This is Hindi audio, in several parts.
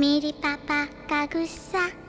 미리 빠빠 까구싸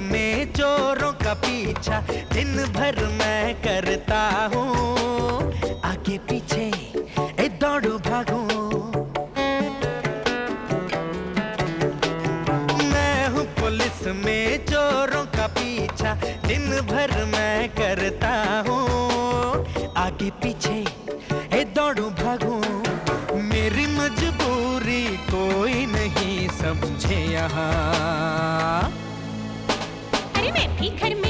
में चोरों का पीछा दिन भर मैं करता हूँ। आगे पीछे ए दौड़ू भागू। मैं हूँ पुलिस में चोरों का पीछा दिन भर मैं करता हूँ। आगे पीछे ए दौड़ू भागू। मेरी मजबूरी कोई नहीं समझे यहाँ। He of.